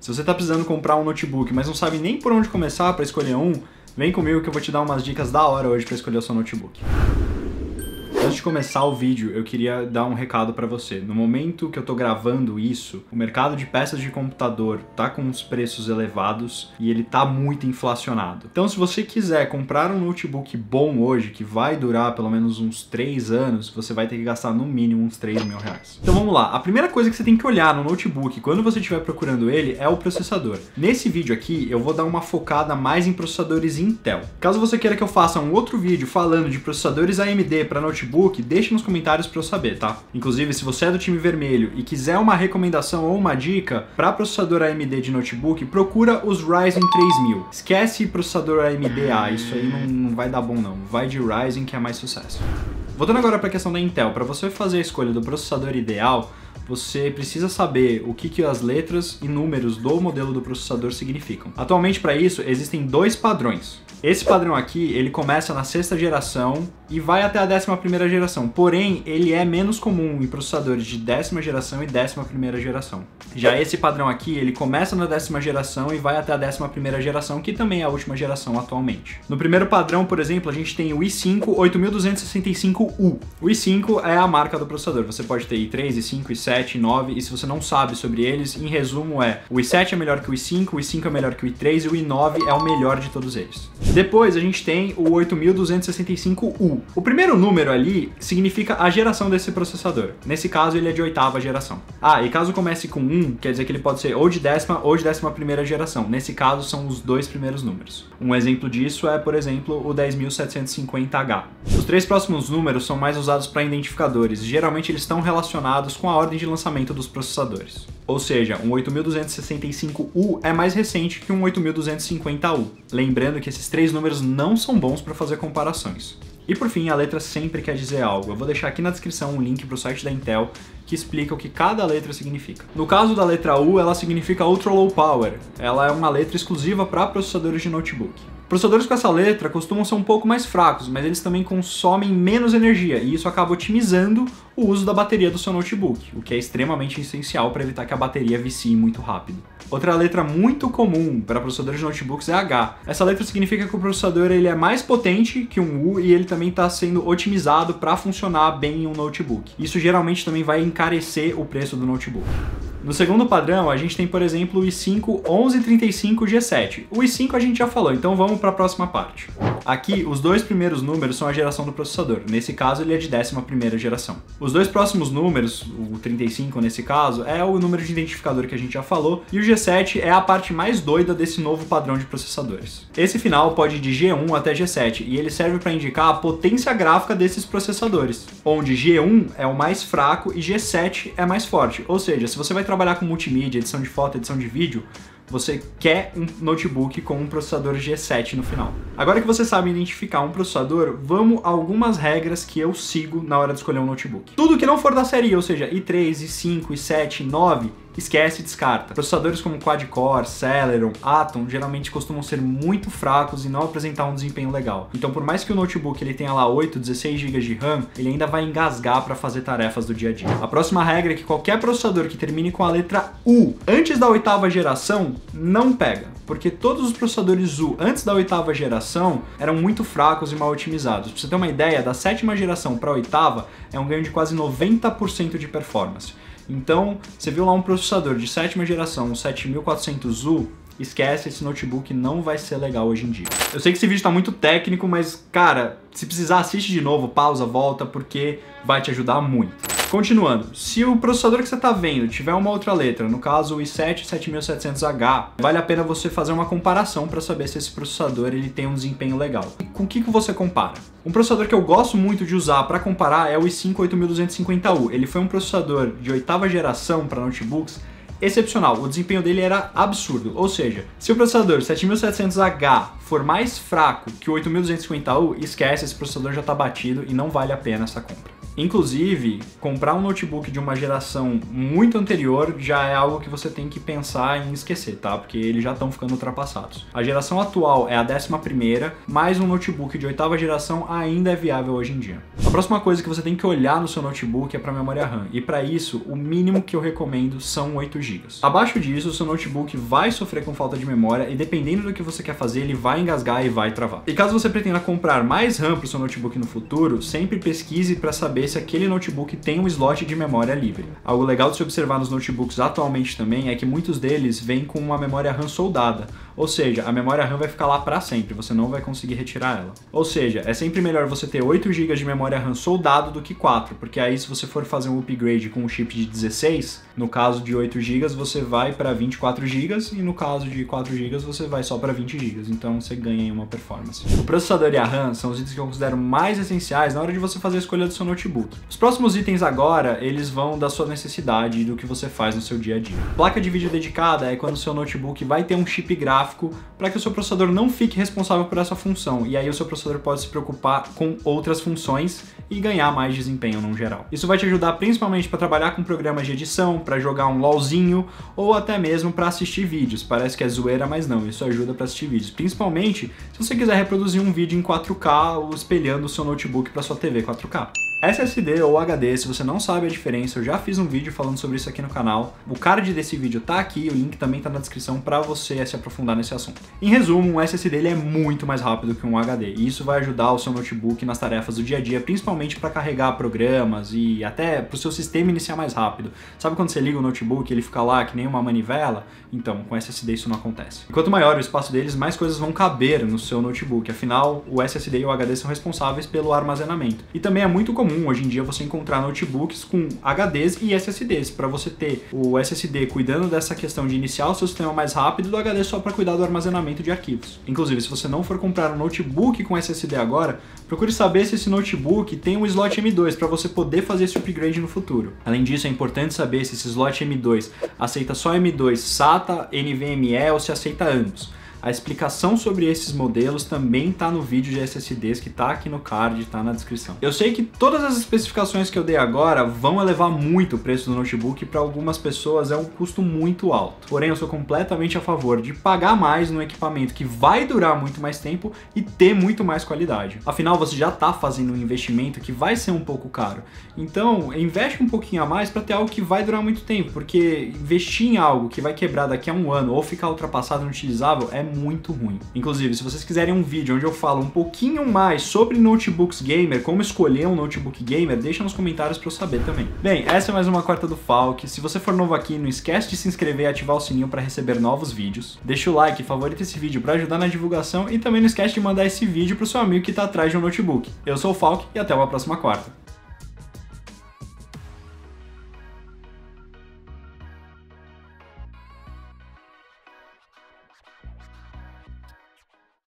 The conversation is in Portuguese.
Se você está precisando comprar um notebook, mas não sabe nem por onde começar para escolher um, vem comigo que eu vou te dar umas dicas da hora hoje para escolher o seu notebook. Antes de começar o vídeo, eu queria dar um recado para você. No momento que eu tô gravando isso, o mercado de peças de computador tá com os preços elevados e ele tá muito inflacionado. Então, se você quiser comprar um notebook bom hoje, que vai durar pelo menos uns 3 anos, você vai ter que gastar no mínimo uns 3 mil reais. Então vamos lá. A primeira coisa que você tem que olhar no notebook quando você estiver procurando ele é o processador. Nesse vídeo aqui, eu vou dar uma focada mais em processadores Intel. Caso você queira que eu faça um outro vídeo falando de processadores AMD para notebook, notebook, deixe nos comentários para eu saber, tá? Inclusive, se você é do time vermelho e quiser uma recomendação ou uma dica para processador AMD de notebook, procura os Ryzen 3000. Esquece processador AMD A, isso aí não, não vai dar bom não. Vai de Ryzen que é mais sucesso. Voltando agora para a questão da Intel, para você fazer a escolha do processador ideal, você precisa saber o que, que as letras e números do modelo do processador significam. Atualmente, para isso, existem dois padrões. Esse padrão aqui, ele começa na sexta geração e vai até a décima primeira geração. Porém, ele é menos comum em processadores de décima geração e décima primeira geração. Já esse padrão aqui, ele começa na décima geração e vai até a décima primeira geração, que também é a última geração atualmente. No primeiro padrão, por exemplo, a gente tem o i5 8265U. O i5 é a marca do processador. Você pode ter i3, i5, i7, i9, e se você não sabe sobre eles, em resumo é o i7 é melhor que o i5, o i5 é melhor que o i3 e o i9 é o melhor de todos eles. Depois a gente tem o 8265U. O primeiro número ali significa a geração desse processador. Nesse caso, ele é de oitava geração. Ah, e caso comece com 1, quer dizer que ele pode ser ou de décima ou de décima primeira geração. Nesse caso, são os dois primeiros números. Um exemplo disso é, por exemplo, o 10750H. Os três próximos números são mais usados para identificadores. Geralmente eles estão relacionados com a ordem de lançamento dos processadores. Ou seja, um 8265U é mais recente que um 8250U. Lembrando que esses três números não são bons para fazer comparações. E por fim, a letra sempre quer dizer algo. Eu vou deixar aqui na descrição um link para o site da Intel que explica o que cada letra significa. No caso da letra U, ela significa Ultra Low Power. Ela é uma letra exclusiva para processadores de notebook. Processadores com essa letra costumam ser um pouco mais fracos, mas eles também consomem menos energia e isso acaba otimizando o uso da bateria do seu notebook, o que é extremamente essencial para evitar que a bateria vicie muito rápido. Outra letra muito comum para processadores de notebooks é H. Essa letra significa que o processador ele é mais potente que um U e ele também está sendo otimizado para funcionar bem em um notebook. Isso geralmente também vai encarecer o preço do notebook. No segundo padrão, a gente tem, por exemplo, o i5 1135G7. O i5 a gente já falou, então vamos para a próxima parte. Aqui, os dois primeiros números são a geração do processador. Nesse caso, ele é de 11ª geração. Os dois próximos números, o 35 nesse caso, é o número de identificador que a gente já falou, e o G7 é a parte mais doida desse novo padrão de processadores. Esse final pode ir de G1 até G7, e ele serve para indicar a potência gráfica desses processadores, onde G1 é o mais fraco e G7 é mais forte. Ou seja, se você vai trabalhar com multimídia, edição de foto, edição de vídeo, você quer um notebook com um processador G7 no final. Agora que você sabe identificar um processador, vamos a algumas regras que eu sigo na hora de escolher um notebook. Tudo que não for da série, ou seja, i3, i5, i7, i9, esquece e descarta. Processadores como quad-core, Celeron, Atom geralmente costumam ser muito fracos e não apresentar um desempenho legal. Então, por mais que o notebook ele tenha lá 8, 16 GB de RAM, ele ainda vai engasgar para fazer tarefas do dia a dia. A próxima regra é que qualquer processador que termine com a letra U antes da oitava geração não pega porque todos os processadores U antes da oitava geração eram muito fracos e mal otimizados. Pra você ter uma ideia, da sétima geração para a oitava é um ganho de quase 90% de performance. Então, você viu lá um processador de sétima geração, um 7400U, esquece, esse notebook não vai ser legal hoje em dia. Eu sei que esse vídeo está muito técnico, mas, cara, se precisar, assiste de novo, pausa, volta, porque vai te ajudar muito. Continuando, se o processador que você está vendo tiver uma outra letra, no caso o i7 7700H, vale a pena você fazer uma comparação para saber se esse processador ele tem um desempenho legal. Com o que, que você compara? Um processador que eu gosto muito de usar para comparar é o i5 8250U. Ele foi um processador de oitava geração para notebooks excepcional. O desempenho dele era absurdo. Ou seja, se o processador 7700H for mais fraco que o 8250U, esquece, esse processador já está batido e não vale a pena essa compra. Inclusive, comprar um notebook de uma geração muito anterior já é algo que você tem que pensar em esquecer, tá? Porque eles já estão ficando ultrapassados. A geração atual é a 11 primeira, mas um notebook de oitava geração ainda é viável hoje em dia. A próxima coisa que você tem que olhar no seu notebook é para memória RAM, e para isso, o mínimo que eu recomendo são 8 GB. Abaixo disso, o seu notebook vai sofrer com falta de memória e dependendo do que você quer fazer, ele vai engasgar e vai travar. E caso você pretenda comprar mais RAM para o seu notebook no futuro, sempre pesquise para saber se aquele notebook tem um slot de memória livre. Algo legal de se observar nos notebooks atualmente também é que muitos deles vêm com uma memória RAM soldada, ou seja, a memória RAM vai ficar lá para sempre, você não vai conseguir retirar ela. Ou seja, é sempre melhor você ter 8 GB de memória RAM soldado do que 4, porque aí se você for fazer um upgrade com um chip de 16, no caso de 8 GB você vai para 24 GB e no caso de 4 GB você vai só para 20 GB, então você ganha em uma performance. O processador e a RAM são os itens que eu considero mais essenciais na hora de você fazer a escolha do seu notebook. Os próximos itens agora, eles vão da sua necessidade e do que você faz no seu dia a dia. Placa de vídeo dedicada é quando o seu notebook vai ter um chip gráfico gráfico para que o seu processador não fique responsável por essa função, e aí o seu processador pode se preocupar com outras funções e ganhar mais desempenho no geral. Isso vai te ajudar principalmente para trabalhar com programas de edição, para jogar um LOLzinho ou até mesmo para assistir vídeos. Parece que é zoeira, mas não, isso ajuda para assistir vídeos. Principalmente se você quiser reproduzir um vídeo em 4K ou espelhando o seu notebook para sua TV 4K. SSD ou HD, se você não sabe a diferença, eu já fiz um vídeo falando sobre isso aqui no canal. O card desse vídeo tá aqui, o link também tá na descrição para você se aprofundar nesse assunto. Em resumo, um SSD ele é muito mais rápido que um HD, e isso vai ajudar o seu notebook nas tarefas do dia a dia, principalmente para carregar programas e até para o seu sistema iniciar mais rápido. Sabe quando você liga o notebook e ele fica lá que nem uma manivela? Então, com SSD isso não acontece. Quanto maior o espaço deles, mais coisas vão caber no seu notebook. Afinal, o SSD e o HD são responsáveis pelo armazenamento. E também é muito comum comum hoje em dia você encontrar notebooks com HDs e SSDs, para você ter o SSD cuidando dessa questão de iniciar o seu sistema mais rápido e o HD só para cuidar do armazenamento de arquivos. Inclusive, se você não for comprar um notebook com SSD agora, procure saber se esse notebook tem um slot M2 para você poder fazer esse upgrade no futuro. Além disso, é importante saber se esse slot M2 aceita só M2 SATA, NVMe ou se aceita ambos. A explicação sobre esses modelos também está no vídeo de SSDs que está aqui no card, está na descrição. Eu sei que todas as especificações que eu dei agora vão elevar muito o preço do notebook e para algumas pessoas é um custo muito alto. Porém, eu sou completamente a favor de pagar mais no equipamento que vai durar muito mais tempo e ter muito mais qualidade. Afinal, você já está fazendo um investimento que vai ser um pouco caro. Então, investe um pouquinho a mais para ter algo que vai durar muito tempo, porque investir em algo que vai quebrar daqui a um ano ou ficar ultrapassado e inutilizável é muito ruim. Inclusive, se vocês quiserem um vídeo onde eu falo um pouquinho mais sobre notebooks gamer, como escolher um notebook gamer, deixa nos comentários para eu saber também. Bem, essa é mais uma quarta do Falk. Se você for novo aqui, não esquece de se inscrever e ativar o sininho para receber novos vídeos. Deixa o like, favorita esse vídeo para ajudar na divulgação e também não esquece de mandar esse vídeo pro seu amigo que tá atrás de um notebook. Eu sou o Falk e até uma próxima quarta.